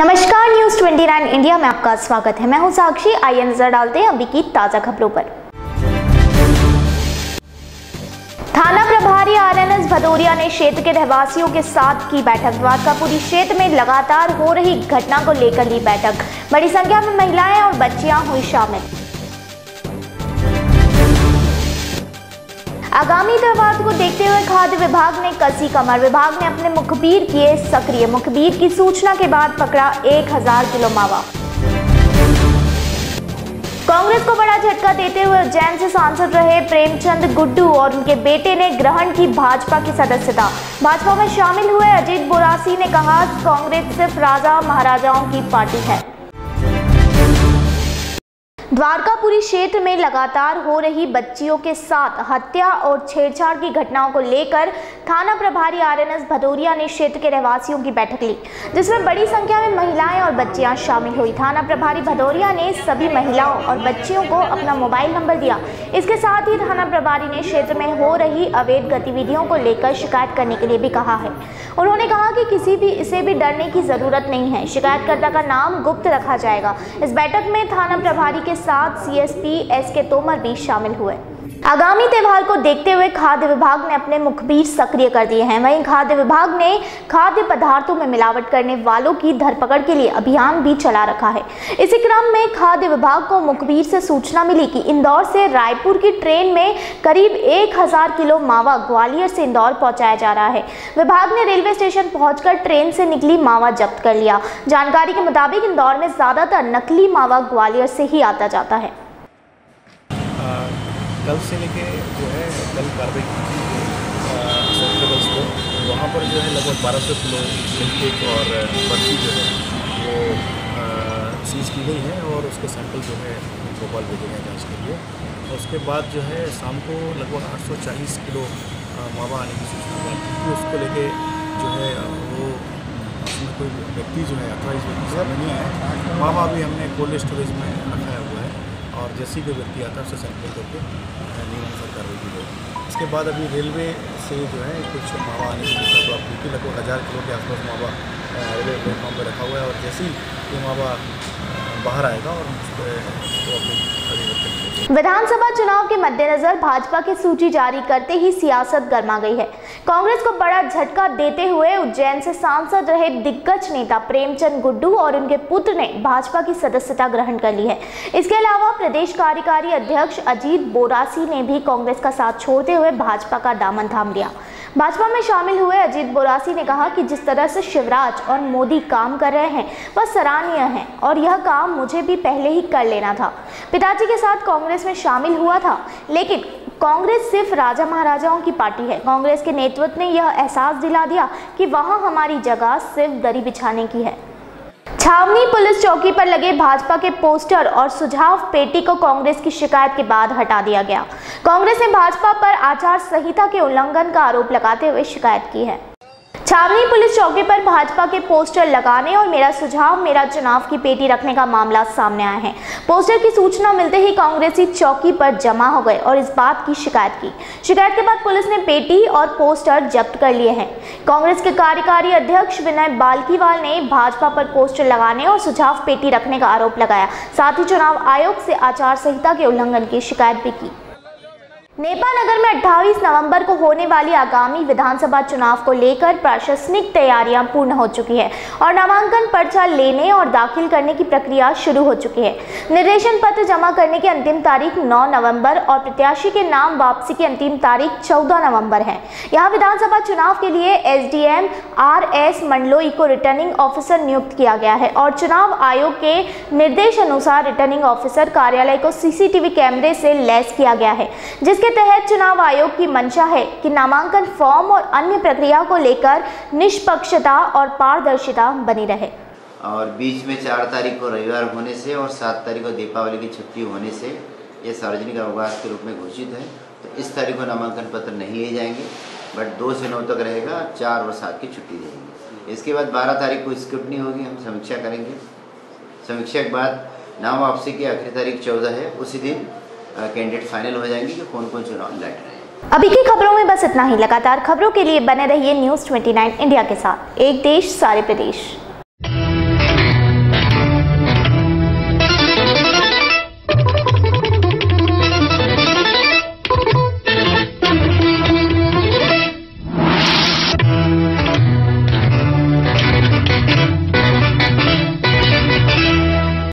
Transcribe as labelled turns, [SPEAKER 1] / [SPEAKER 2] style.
[SPEAKER 1] नमस्कार news 29 India में आपका स्वागत है। मैं हूँ साक्षी। आइए नज़र डालते हैं अभी की ताज़ा खबरों पर। थाना प्रभारी आरएनएस भदौरिया ने क्षेत्र के रहवासियों के साथ की बैठक। द्वारकापुरी क्षेत्र में लगातार हो रही घटना को लेकर ली बैठक। बड़ी संख्या में महिलाएँ और बच्चियाँ हुई शामिल। आगामी त्यौहार को देखते हुए खाद्य विभाग ने कसी कमर विभाग ने अपने मुखबिर किए सक्रिय। मुखबिर की सूचना के बाद पकड़ा 1000 किलो मावा। कांग्रेस को बड़ा झटका देते हुए उज्जैन से सांसद रहे प्रेमचंद गुड्डू और उनके बेटे ने ग्रहण की भाजपा की सदस्यता। भाजपा में शामिल हुए अजीत बोरासी ने कहा, कांग्रेस सिर्फ़ राजा महाराजाओं की पार्टी है। द्वारकापुरी क्षेत्र में लगातार हो रही बच्चियों के साथ हत्या और छेड़छाड़ की घटनाओं को लेकर थाना प्रभारी आरएनएस भदौरिया ने क्षेत्र के रहवासियों की बैठक ली, जिसमें बड़ी संख्या में महिलाएँ और बच्चियाँ शामिल हुई। थाना प्रभारी भदौरिया ने सभी महिलाओं और बच्चियों को अपना मोबाइल नंबर दिया। इसके साथ ही थाना प्रभारी ने क्षेत्र में हो रही अवैध गतिविधियों को लेकर शिकायत करने के लिए भी कहा है। उन्होंने कहा कि किसी भी, इसे भी डरने की ज़रूरत नहीं है। शिकायतकर्ता का नाम गुप्त रखा जाएगा। इस बैठक में थाना प्रभारी के साथ सीएसपी एस के तोमर भी शामिल हुए। आगामी त्यौहार को देखते हुए खाद्य विभाग ने अपने मुखबिर सक्रिय कर दिए हैं। वहीं खाद्य विभाग ने खाद्य पदार्थों में मिलावट करने वालों की धरपकड़ के लिए अभियान भी चला रखा है। इसी क्रम में खाद्य विभाग को मुखबिर से सूचना मिली कि इंदौर से रायपुर की ट्रेन में करीब 1000 किलो मावा ग्वालियर से इंदौर पहुँचाया जा रहा है। विभाग ने रेलवे स्टेशन पहुंचकर ट्रेन से निकली मावा जब्त कर लिया। जानकारी के मुताबिक इंदौर में ज़्यादातर नकली मावा ग्वालियर से ही आता जाता है।
[SPEAKER 2] कल से लेके जो है, कल कार्रवाई की थी को वहाँ पर जो है लगभग बारह सौ किलो मिल्क और बर्फ़ी जो है, वो सीज की गई है और उसके सैंपल जो है भोपाल भेजे गए जाँच के लिए। और उसके बाद जो है शाम को लगभग 840 किलो मावा आने की सूचना मिली। थी उसको लेके जो है वो, उसमें कोई व्यक्ति जो है अट्ठाईस व्यक्ति नहीं आया। मावा भी हमने कोल्ड स्टोरेज में रखाया हुआ है। और जैसे भी व्यक्ति आता है उससे सैंपल करके नियमानुसार कार्रवाई की जाएगी। इसके बाद अभी रेलवे से जो है, कुछ मावा आने की तो आपकी लगभग हज़ार किलो के आसपास मावा रेलवे प्लेटफॉर्म पर रखा हुआ है और जैसे ही ये मावा बाहर आएगा और उस
[SPEAKER 1] विधानसभा चुनाव के मद्देनजर भाजपा की सूची जारी करते ही सियासत गर्मा गई है। कांग्रेस को बड़ा झटका देते हुए उज्जैन से सांसद रहे दिग्गज नेता प्रेमचंद गुड्डू और उनके पुत्र ने भाजपा की सदस्यता ग्रहण कर ली है। इसके अलावा प्रदेश कार्यकारी अध्यक्ष अजीत बोरासी ने भी कांग्रेस का साथ छोड़ते हुए भाजपा का दामन थाम लिया। भाजपा में शामिल हुए अजीत बोरासी ने कहा कि जिस तरह से शिवराज और मोदी काम कर रहे हैं, वह सराहनीय है और यह काम मुझे भी पहले ही कर लेना था। पिताजी के साथ कांग्रेस में शामिल हुआ था, लेकिन कांग्रेस सिर्फ़ राजा महाराजाओं की पार्टी है। कांग्रेस के नेतृत्व ने यह एहसास दिला दिया कि वहाँ हमारी जगह सिर्फ़ दरी बिछाने की है। छावनी पुलिस चौकी पर लगे भाजपा के पोस्टर और सुझाव पेटी को कांग्रेस की शिकायत के बाद हटा दिया गया। कांग्रेस ने भाजपा पर आचार संहिता के उल्लंघन का आरोप लगाते हुए शिकायत की है। छावनी पुलिस चौकी पर भाजपा के पोस्टर लगाने और मेरा सुझाव, मेरा चुनाव की पेटी रखने का मामला सामने आया है। पोस्टर की सूचना मिलते ही कांग्रेसी चौकी पर जमा हो गए और इस बात की शिकायत की। शिकायत के बाद पुलिस ने पेटी और पोस्टर जब्त कर लिए हैं। कांग्रेस के कार्यकारी अध्यक्ष विनय बाल्कीवाल ने भाजपा पर पोस्टर लगाने और सुझाव पेटी रखने का आरोप लगाया। साथ ही चुनाव आयोग से आचार संहिता के उल्लंघन की शिकायत भी की। नेपा नगर में 28 नवंबर को होने वाली आगामी विधानसभा चुनाव को लेकर प्रशासनिक तैयारियाँ पूर्ण हो चुकी है और नामांकन पर्चा लेने और दाखिल करने की प्रक्रिया शुरू हो चुकी है। निर्देशन पत्र जमा करने की अंतिम तारीख 9 नवंबर और प्रत्याशी के नाम वापसी की अंतिम तारीख 14 नवंबर है। यहाँ विधानसभा चुनाव के लिए एसडीएम आर एस मंडलोई को रिटर्निंग ऑफिसर नियुक्त किया गया है और चुनाव आयोग के निर्देश अनुसार रिटर्निंग ऑफिसर कार्यालय को सीसीटीवी कैमरे से लैस किया गया है, जिसके तहत चुनाव आयोग की मंशा है कि नामांकन फॉर्म और अन्य प्रक्रिया को लेकर निष्पक्षता और पारदर्शिता बनी रहे।
[SPEAKER 3] और बीच में चार तारीख को रविवार होने से और सात तारीख को दीपावली की छुट्टी होने से ये सार्वजनिक अवकाश के रूप में घोषित है। तो इस तारीख को नामांकन पत्र नहीं लिए जाएँगे, बट दो से नौ तक रहेगा, चार और सात की छुट्टी देंगे। इसके बाद बारह तारीख को स्क्रूटनी होगी, हम समीक्षा करेंगे। समीक्षा के बाद नाम वापसी की आखिरी तारीख चौदह है, उसी दिन कैंडिडेट फाइनल हो जाएँगे कि कौन कौन चुनाव लड़ रहे हैं।
[SPEAKER 1] अभी की खबरों में बस इतना ही। लगातार खबरों के लिए बने रहिए न्यूज़ 29 इंडिया के साथ। एक देश, सारे प्रदेश।